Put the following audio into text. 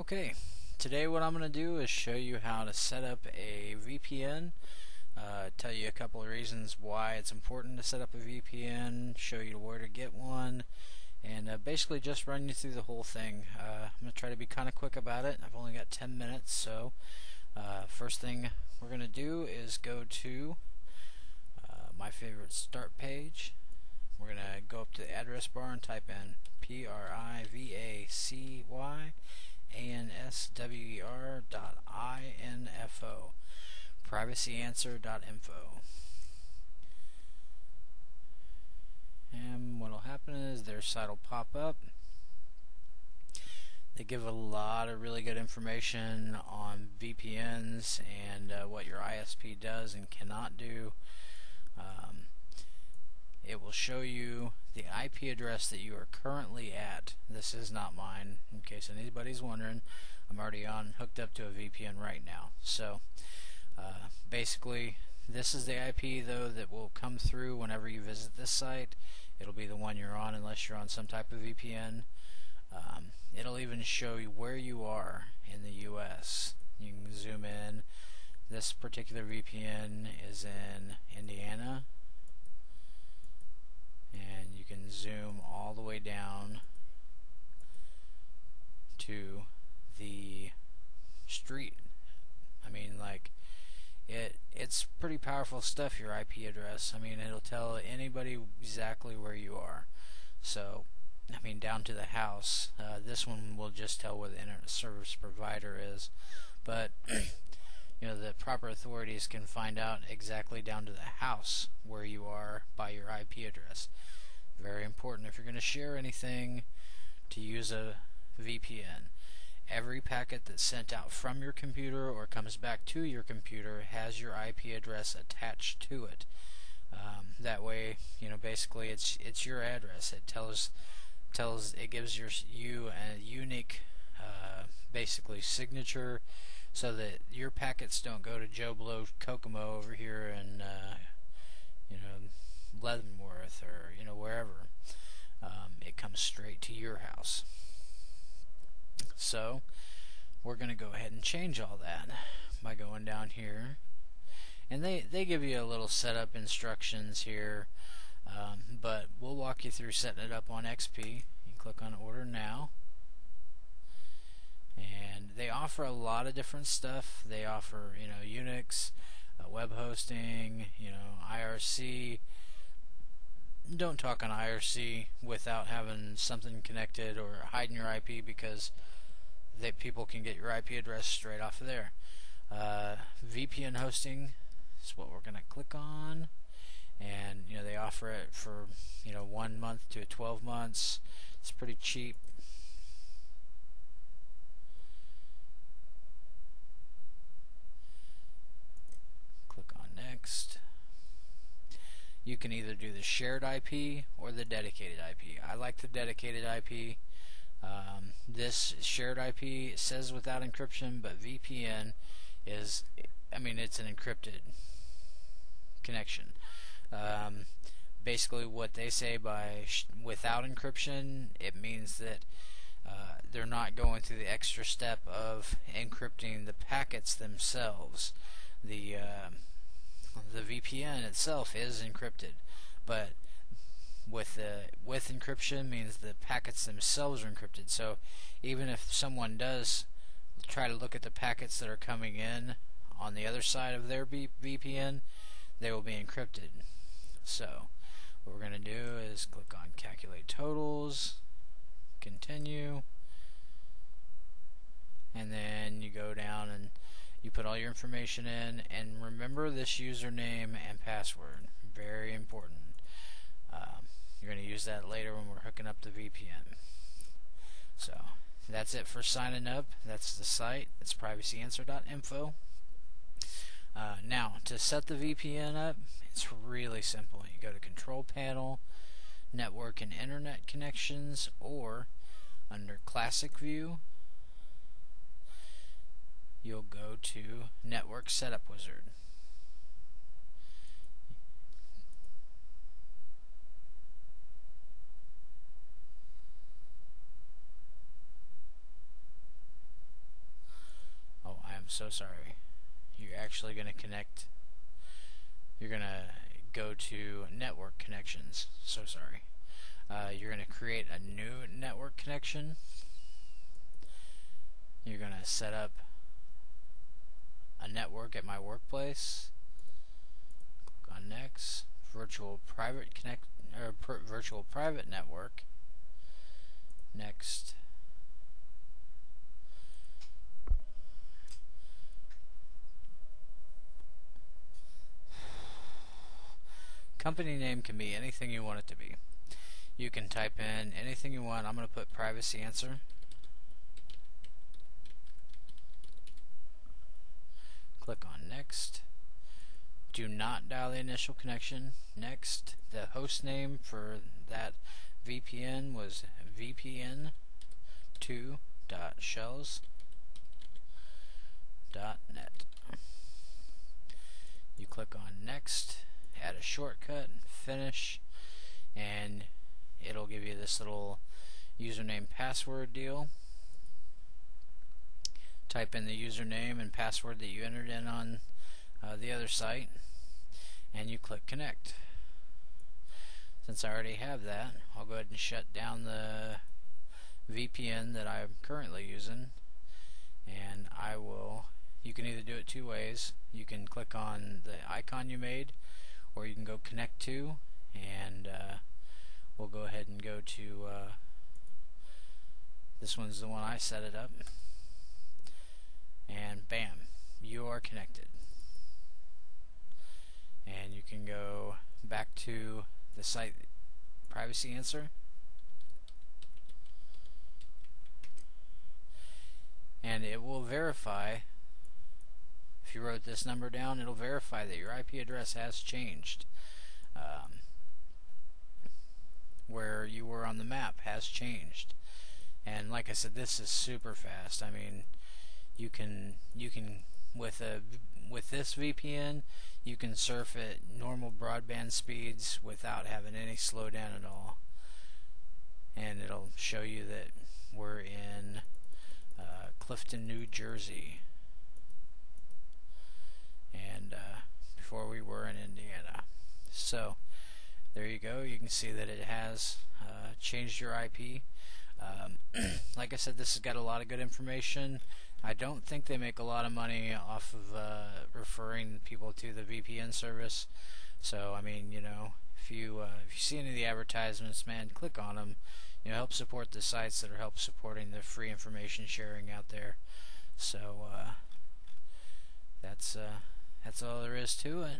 Okay, today what I'm going to do is show you how to set up a VPN, uh, tell you a couple of reasons why it's important to set up a VPN, show you where to get one, and uh, basically just run you through the whole thing. Uh, I'm going to try to be kind of quick about it. I've only got 10 minutes, so uh, first thing we're going to do is go to uh, my favorite start page. We're going to go up to the address bar and type in P-R-I-V-A-C-Y privacyanswer.info and what will happen is their site will pop up they give a lot of really good information on VPNs and uh, what your ISP does and cannot do um, it will show you the IP address that you are currently at. This is not mine, in case anybody's wondering. I'm already on hooked up to a VPN right now. So uh, basically, this is the IP though that will come through whenever you visit this site. It'll be the one you're on unless you're on some type of VPN. Um, it'll even show you where you are in the US. You can zoom in. This particular VPN is in Indiana, And you can zoom all the way down to the street. I mean, like, it it's pretty powerful stuff, your IP address. I mean, it'll tell anybody exactly where you are. So, I mean, down to the house. Uh, this one will just tell where the internet service provider is. But, you know, the proper authorities can find out exactly down to the house where you are by your IP address. Very important if you're going to share anything to use a VPN. Every packet that's sent out from your computer or comes back to your computer has your IP address attached to it. Um, that way, you know, basically it's it's your address. It tells tells it gives your you a unique, uh, basically signature, so that your packets don't go to Joe Blow Kokomo over here and uh, you know Leavenworth or you know wherever. Um, it comes straight to your house. So we're going to go ahead and change all that by going down here. And they, they give you a little setup instructions here, um, but we'll walk you through setting it up on XP. You click on Order Now. And they offer a lot of different stuff. They offer, you know, Unix, uh, web hosting, you know, IRC, don't talk on IRC without having something connected or hiding your IP because that people can get your IP address straight off of there. Uh, VPN hosting is what we're going to click on, and you know they offer it for you know one month to 12 months. It's pretty cheap. Click on next you can either do the shared IP or the dedicated IP. I like the dedicated IP. Um, this shared IP says without encryption, but VPN is, I mean, it's an encrypted connection. Um, basically, what they say by without encryption, it means that uh, they're not going through the extra step of encrypting the packets themselves. The uh, the VPN itself is encrypted, but with the with encryption means the packets themselves are encrypted. So even if someone does try to look at the packets that are coming in on the other side of their VPN, they will be encrypted. So what we're going to do is click on calculate totals, continue, and then you go down and you put all your information in, and remember this username and password. Very important. Um, you're going to use that later when we're hooking up the VPN. So that's it for signing up. That's the site. It's privacyanswer.info. Uh, now, to set the VPN up, it's really simple. You go to Control Panel, Network and Internet Connections, or under Classic View, you'll go to Network Setup Wizard. So sorry. You're actually going to connect. You're going to go to network connections. So sorry. Uh, you're going to create a new network connection. You're going to set up a network at my workplace. Click on next. Virtual private connect or virtual private network. Next. Company name can be anything you want it to be. You can type in anything you want. I'm going to put privacy answer. Click on next. Do not dial the initial connection. Next, the host name for that VPN was vpn2.shells.net. You click on next, add a shortcut, finish, and it'll give you this little username password deal type in the username and password that you entered in on uh, the other site and you click connect. Since I already have that, I'll go ahead and shut down the VPN that I'm currently using and I will you can either do it two ways. You can click on the icon you made or you can go connect to and uh, we'll go ahead and go to uh, this one's the one I set it up and bam, you are connected. And you can go back to the site privacy answer. And it will verify, if you wrote this number down, it'll verify that your IP address has changed. Um, where you were on the map has changed. And like I said, this is super fast. I mean, you can you can with a with this VPN you can surf at normal broadband speeds without having any slowdown at all and it'll show you that we're in uh, Clifton, New Jersey and uh, before we were in Indiana so there you go you can see that it has uh, changed your IP um, like I said this has got a lot of good information I don't think they make a lot of money off of uh, referring people to the VPN service. So I mean, you know, if you uh, if you see any of the advertisements, man, click on them. You know, help support the sites that are help supporting the free information sharing out there. So uh, that's uh, that's all there is to it.